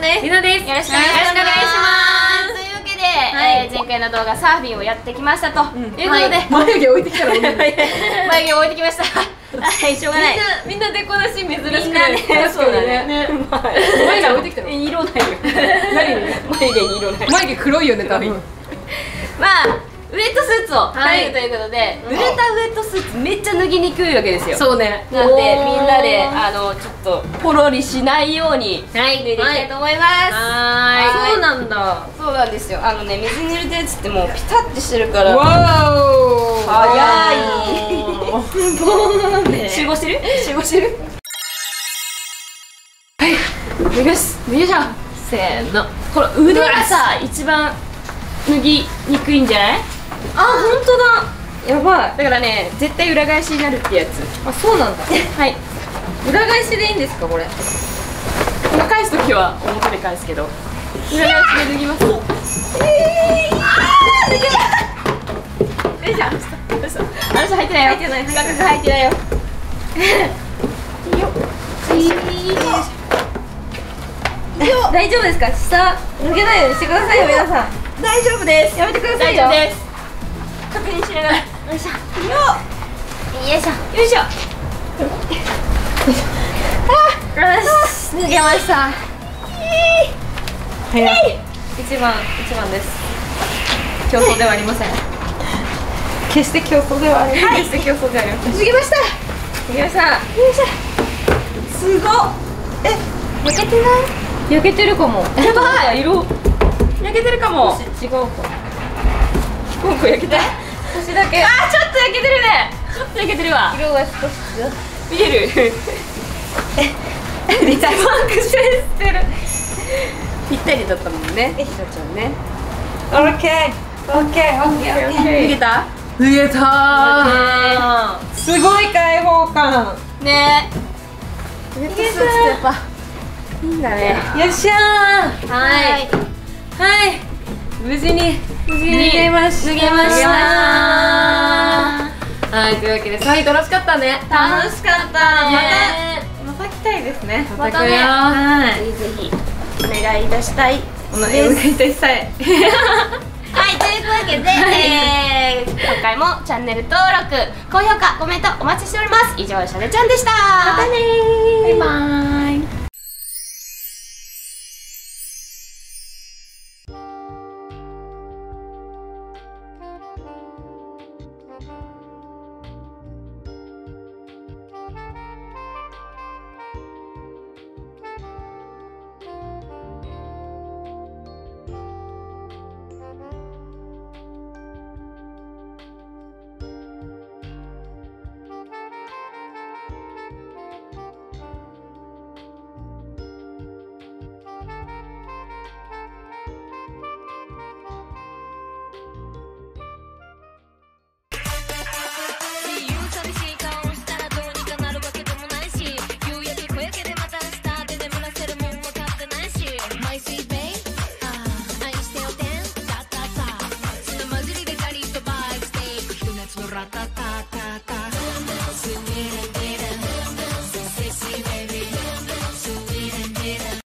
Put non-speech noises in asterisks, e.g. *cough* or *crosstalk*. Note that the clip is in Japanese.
んです。りなです。よろしくお願いします。というわけで、えー前回の動画サーフィンをやってきましたと、いうことで、眉毛置いてきたら *laughs* 眉毛を置いてきました。はい。しょうがない。みんなデコなし珍しくみんなねそうだね。眉毛置いてきたの。色ないよ。眉毛に色ない。眉毛黒いよね多分。まあウエットスーツを買えるということで、濡れたウエットスーツめっちゃ脱ぎにくいわけですよ。そうね。なんでみんなであのちょっとポロリしないようにはい。脱いでいきたいと思います、はそうなんだ。そうなんですよ。あのね水に濡れたやつってもうピタッてしてるから。わお。早い。*laughs* 集合してる？集合してる？はい。脱ぎます。脱ぎましょうせーの。この腕がさ一番脱ぎにくいんじゃない？あ本当だ。やばい。だからね絶対裏返しになるってやつ。あそうなんだ。*laughs* はい。裏返しでいいんですかこれ？裏返す時は表で返すけど。裏返しで脱ぎます。えー、あー脱げたよいしょあの人あの人入ってないよ。入ってない入ってないよ。いいよ。いいよ。大丈夫ですか？下脱げないようにしてくださいよ皆さん。大丈夫です。やめてくださいよ。大丈夫です確認しながらよいしょ。よよいしょ。よいしょ。よし脱げました。早い。一番一番です。競争ではありません。決して競争ではありません、決して競争ではありません。脱ぎました。脱ぎました。よいしょすごっ。え焼けてない？焼けてるかも。やばい。色。焼けてるかも。違うか今回焼けたしだけ。ーちょっと焼けてるね。ちょっと焼けてるわ。色が少し見える？リタマンクしてる。ぴったりだったもんね。ひなちゃんね。オッケー。オッケー。オッケー。オッケ逃げた？脱げたー。すごい開放感。ね。えウエットスー。ツってやっぱいいんだね。よっしゃー。はい。はい。無事に無事脱げました。脱げました。はいというわけでサイ楽しかったね。楽しかった。ね。また来たいですね。またね。はい。ぜひぜひお願いいたしたい。お願いいたしたい。*laughs* はい、というわけで、えー、今回もチャンネル登録、高評価、コメントお待ちしております。以上、しゃべちゃんでした。またねバイバイ